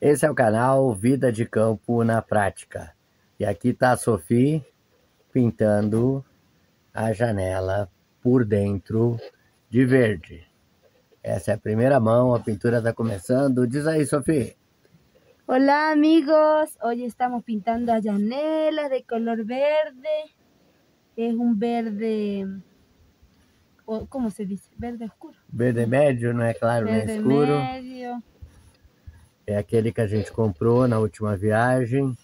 Esse é o canal Vida de Campo na Prática. E aqui está a Sofia pintando a janela por dentro de verde. Essa é a primeira mão, a pintura está começando. Diz aí, Sofia. Olá, amigos. Hoje estamos pintando as janelas de color verde. É um verde como se diz? Verde escuro. Verde médio, não é claro, verde não é escuro. médio. É aquele que a gente comprou na última viagem.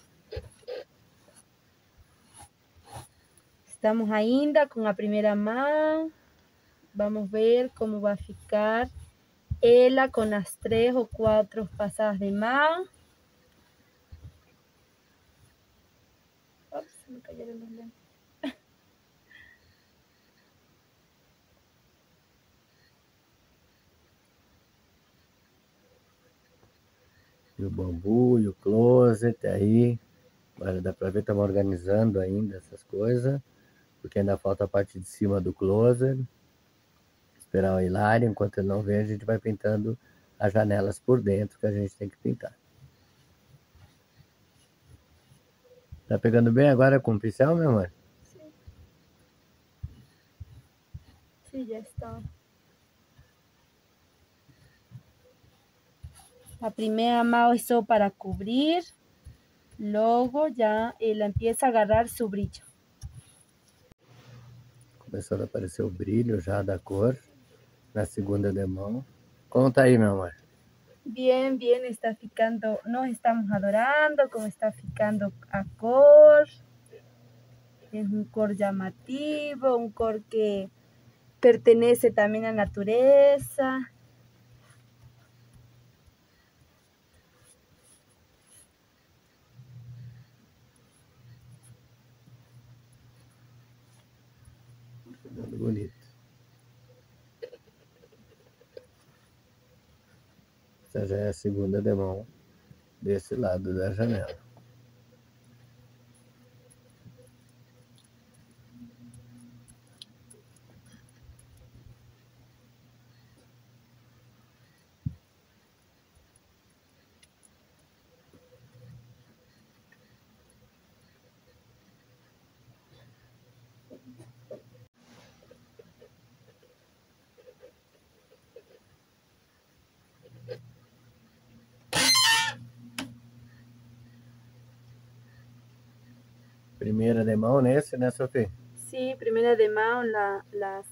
Estamos ainda com a primeira mão. Vamos ver como vai ficar ela com as três ou quatro passadas de mão. Ops, me cayeron los lentes. E o bambu e o closet aí. Agora dá pra ver, estamos organizando ainda essas coisas. Porque ainda falta a parte de cima do closet. Esperar o Hilário, enquanto ele não vem, a gente vai pintando as janelas por dentro que a gente tem que pintar. Tá pegando bem agora com o pincel, meu amor? La primera es solo para cubrir, luego ya ela empieza a agarrar su brillo. Começando a aparecer o brilho já da cor na segunda demão. Conta aí, meu amor. Bien, bien, está ficando, nos estamos adorando como está ficando a cor. Es un cor llamativo, un cor que pertenece también a la naturaleza. Bonito. Essa já é a segunda demão desse lado da janela. Primera de mão nesse, né, Sofía? Sí, primera de mão, la, las,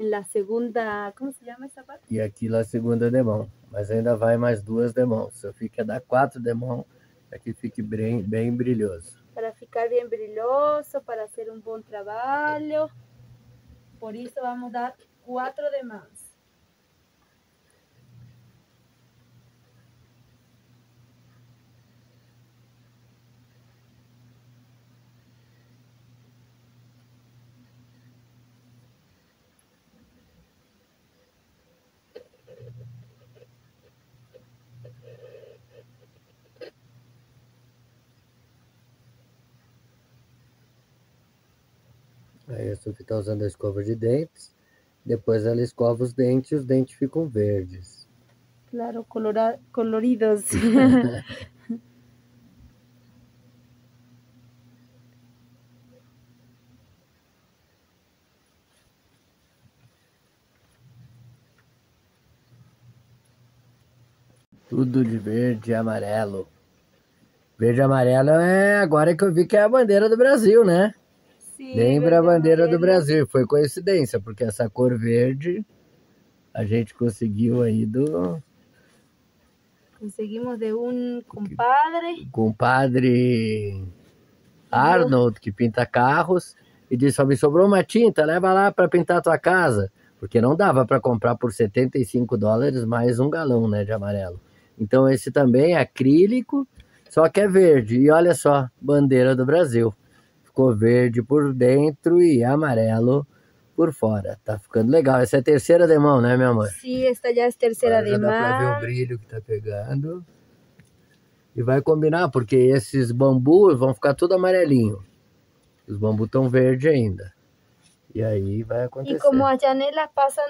en la segunda, ¿cómo se llama essa parte? E aqui a segunda de mão. Mas ainda vai mais duas de mão. Sofia quer dar quatro de mão para que fique bem, bem brilhoso. Para ficar bem brilhoso, para ser um bom trabalho. Por isso vamos dar quatro de mãos. Aí a Sofia está usando a escova de dentes. Depois ela escova os dentes e os dentes ficam verdes. Claro, colora, coloridos. Tudo de verde e amarelo. Verde e amarelo é agora que eu vi que é a bandeira do Brasil, né? Sim, Lembra a bandeira do. Brasil. Foi coincidência, porque essa cor verde a gente conseguiu aí do Conseguimos de um compadre. compadre Arnold, que pinta carros, e disse: "Ó, me sobrou uma tinta, leva lá para pintar a tua casa. Porque não dava para comprar por 75 dólares mais um galão né, de amarelo. Então esse também é acrílico, só que é verde. E olha só, bandeira do Brasil. Ficou verde por dentro e amarelo por fora. Tá ficando legal. Essa é a terceira demão, né, meu amor? Sim, esta já é a terceira Agora de dá pra ver o mão. brilho que tá pegando. E vai combinar, porque esses bambus vão ficar tudo amarelinho. Os bambus estão verdes ainda. E aí vai acontecer. E como as janelas passam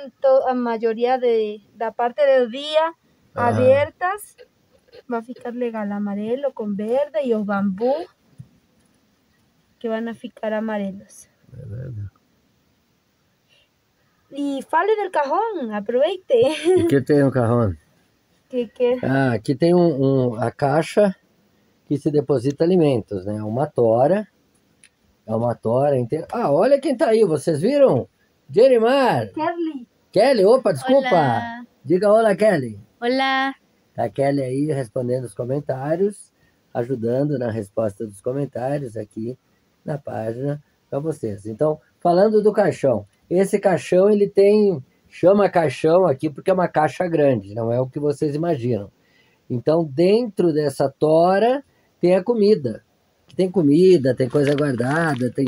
a maioria de, da parte do dia Ah. abertas, va a ficar legal amarelo con verde y los bambú que van a ficar amarelos. Y fale del cajón, aproveite. O que tem no carrão? que, que... Ah, aqui tem um, um- a caixa que se deposita alimentos, né? Uma tora. É uma tora inteira. Ah, olha quem tá aí, vocês viram? Jerimar! Kerly. Kelly, opa, desculpa! Olá. Diga olá, Kelly. Olá. Tá a Kelly aí respondendo os comentários, ajudando na resposta dos comentários aqui na página para vocês. Então, falando do caixão, esse caixão ele tem chama caixão aqui porque é uma caixa grande, não é o que vocês imaginam. Então, dentro dessa tora tem a comida. Tem comida, tem coisa guardada, tem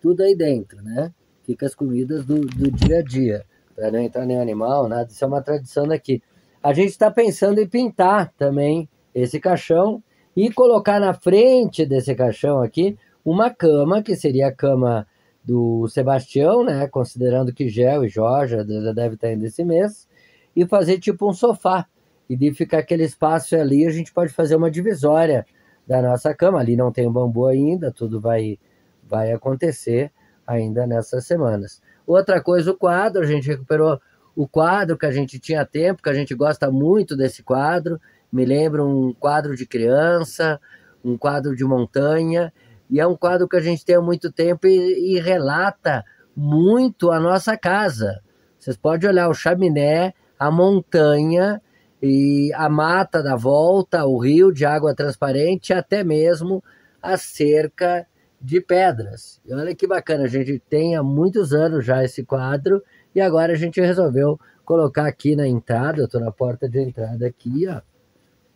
tudo aí dentro, né? Fica as comidas do, do dia a dia, para não entrar nenhum animal, nada. Isso é uma tradição daqui. A gente está pensando em pintar também esse caixão e colocar na frente desse caixão aqui uma cama, que seria a cama do Sebastião, né? Considerando que Gel e Jorge já deve estar indo esse mês, e fazer tipo um sofá. E de ficar aquele espaço ali, a gente pode fazer uma divisória da nossa cama. Ali não tem bambu ainda, tudo vai, vai acontecer ainda nessas semanas. Outra coisa, o quadro, a gente recuperou o quadro que a gente tinha tempo, que a gente gosta muito desse quadro. Me lembra um quadro de criança, um quadro de montanha, e é um quadro que a gente tem há muito tempo e, e relata muito a nossa casa. Vocês podem olhar o chaminé, a montanha e a mata da volta, o rio de água transparente, até mesmo a cerca de pedras. E olha que bacana, a gente tem há muitos anos já esse quadro e agora a gente resolveu colocar aqui na entrada, eu estou na porta de entrada aqui, ó,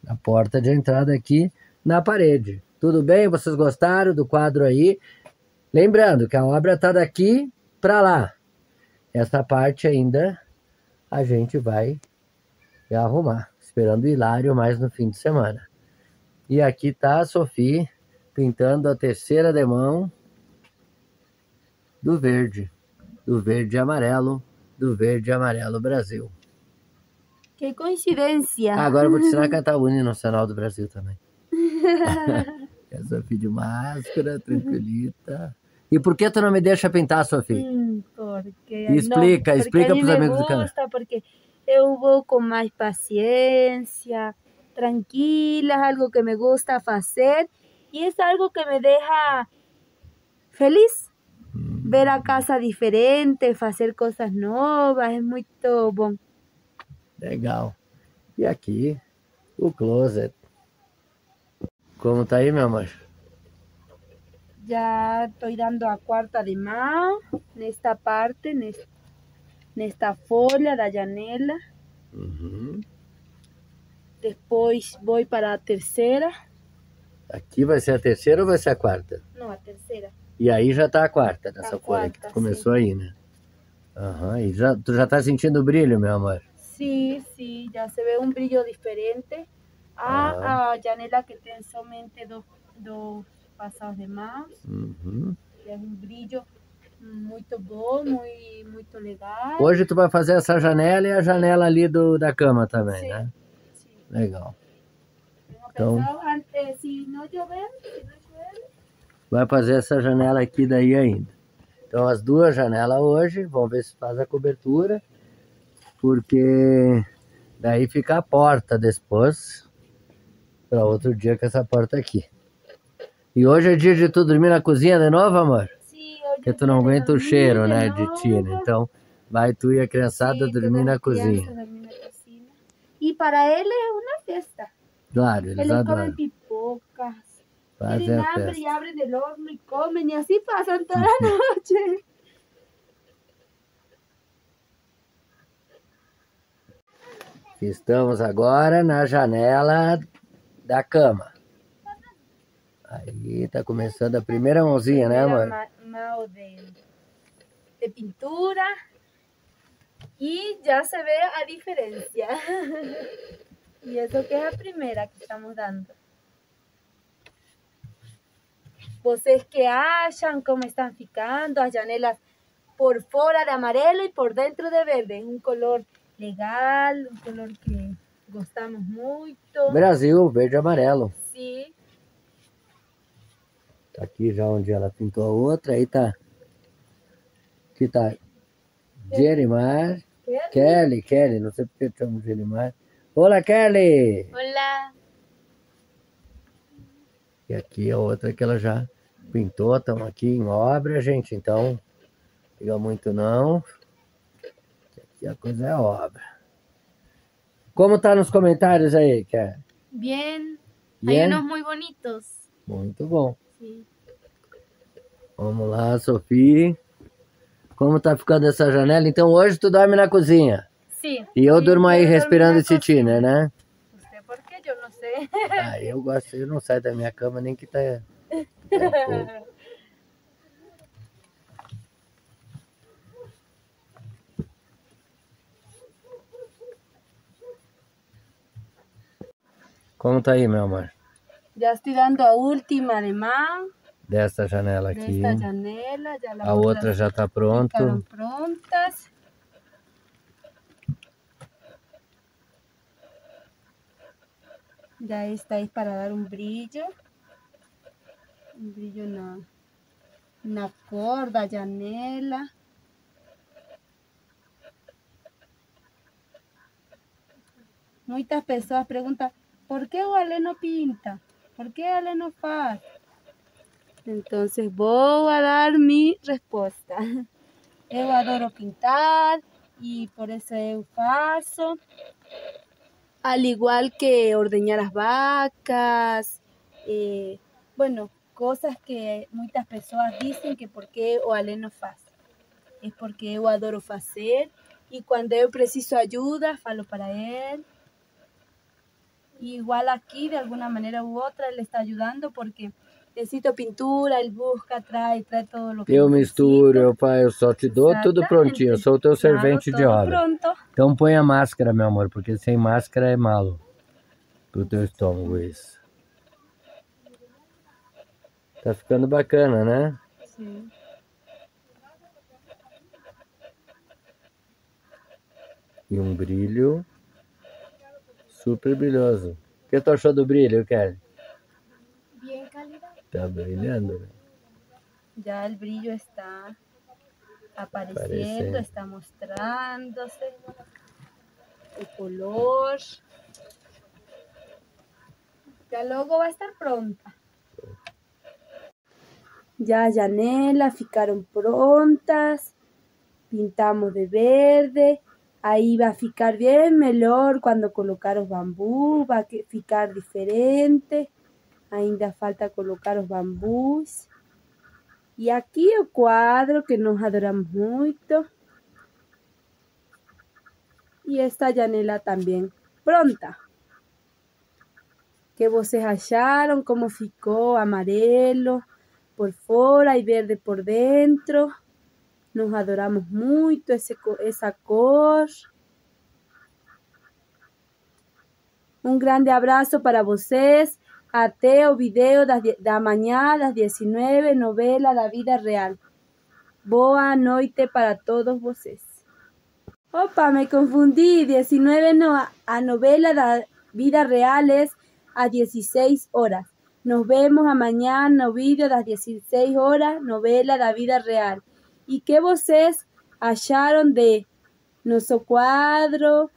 na porta de entrada aqui na parede. Tudo bem? Vocês gostaram do quadro aí? Lembrando que a obra está daqui para lá. Essa parte ainda a gente vai arrumar, esperando o Hilário mais no fim de semana. E aqui tá a Sofia pintando a terceira demão do verde, do verde e amarelo, do verde e amarelo Brasil. Qué coincidencia. Ah, agora eu vou te ensinar a cantar o hino nacional do Brasil também. é a Sofia de máscara, tranquilita. E por que tu não me deixa pintar, Sofia? Mm, porque Explica, porque explica a mí pros me amigos do canal. porque eu vou com mais paciência, tranquila, es algo que me gusta hacer y es algo que me deja feliz. Ver a casa diferente, hacer cosas novas, es muy bom. Legal. E aqui, o closet. Como tá aí, meu amor? Ya estoy dando a cuarta de mão, nesta parte, nes- nesta folha da janela. Uhum. Depois vou para a terceira. Aqui vai ser a terceira ou vai ser a quarta? Não, a terceira. E aí já tá a quarta nessa A folha que quarta, começou aí, né? Aham, e já, tu já tá sentindo o brilho, meu amor? Sí, sí, ya se ve un brillo diferente a, a janela que tem somente dos, dos pasados de mãos. Uhum. É um brilho muito bom, muito, muito legal. Hoje tu vai fazer essa janela e a janela ali do, da cama também, Sim. né? Sí. Legal. Então- antes, se não chover, se não chover, Vai fazer essa janela aqui daí ainda. Então as duas janelas hoje, vamos ver se faz a cobertura, porque daí fica a porta depois, para outro dia com essa porta aqui. E hoje é dia de tu dormir na cozinha de novo, amor? sim, hoje Porque tu não aguenta o cheiro, de né, de novo. tina. Então vai tu e a criançada Sim, dormir na cozinha. crianças dormir na cozinha. E para ele é uma festa. Claro, eles Eles comem adoram. pipocas, Fazem tienen a hambre festa. y abren el horno y comen y así pasan toda la noche. Estamos agora na janela da cama. Aí tá começando a primeira mãozinha, né, Era amor? ma- mao de, de pintura y ya se ve a diferencia. y eso que es la primera que estamos dando. Vocês que acham como están ficando as janelas por fora de amarelo y por dentro de verde. Un color legal, un color que gostamos muito. Brasil, verde e amarelo. Sim. Tá aqui já onde ela pintou a outra, aí tá. Aqui tá Jerimar, Kelly, Kelly, não sei porque eu chamo Jerimar. Olá, Kelly! Olá. E aqui a outra que ela já pintou, estamos aqui em obra, gente, então liga muito não. Aqui a coisa é obra. Como tá nos comentários aí, Kelly? Bien. Bien? Hay unos muy bonitos. Muito bom. Sí. Vamos lá, Sofia. Como tá ficando essa janela? Então hoje tu dorme na cozinha. Sí. E eu Sí, durmo aí respirando esse tiner, né? ¿Usted por qué? Yo no sé. Ah, eu gosto, eu não saio da minha cama nem que tá. tá Como tá aí, meu amor? Ya estoy dando a última ademán Desta janela de aqui. esta janela. A outra já tá ficaron pronto. prontas. Ya está ahí para dar un brillo. Un brillo na, na cor da janela. Muitas pessoas perguntam por que o Ale não pinta? Por que o Ale não faz? Entonces voy a dar mi respuesta. Eu adoro pintar y por eso eu faço. Al igual que ordeñar las vacas, eh, bueno, cosas que muchas personas dicen que por qué o no faz. Es porque eu adoro fazer y cuando eu preciso ayuda, falo para él. Igual aquí, de alguna manera u otra, él está ayudando porque necesito pintura, él busca, trae, trae todo lo que Eu misturo, eu, fa- eu só te dou tudo prontinho. Eu sou o teu servente de obra. pronto. Então põe a máscara, meu amor, porque sem máscara é malo pro teu estômago isso. Tá ficando bacana, né? Sí. E um brilho super brilhoso. O que tu achou do brilho, Kelly? Bien calidad. Tá brilhando, né? Ya el brillo está apareciendo, Aparece. está mostrándose el color. Ya luego va a estar pronta. Ya as janelas ficaram prontas. Pintamos de verde. Aí vai ficar bem melhor quando colocar bambus, vai que- ficar diferente. Ainda falta colocar os bambus. E aqui o quadro que nós adoramos muito. E esta janela também pronta. que vocês acharam? Como ficou amarelo por fora e verde por dentro? Nós adoramos muito esse, cor. Um grande abraço para vocês. Até o vídeo die- da manhã, das 19, novela da vida real. Boa noite para todos vocês. Opa, me confundí. 19 no, a- a novela da vida real es a 16 horas. Nos vemos amanhã no vídeo das 16 horas, novela da vida real. E que vocês acharam de nosso quadro,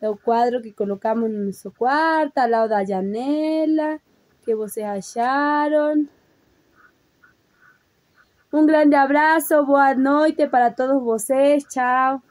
o quadro que colocamos no nosso quarto, ao lado da janela? Que vocês acharam? Um grande abraço, boa noite para todos vocês. Tchau.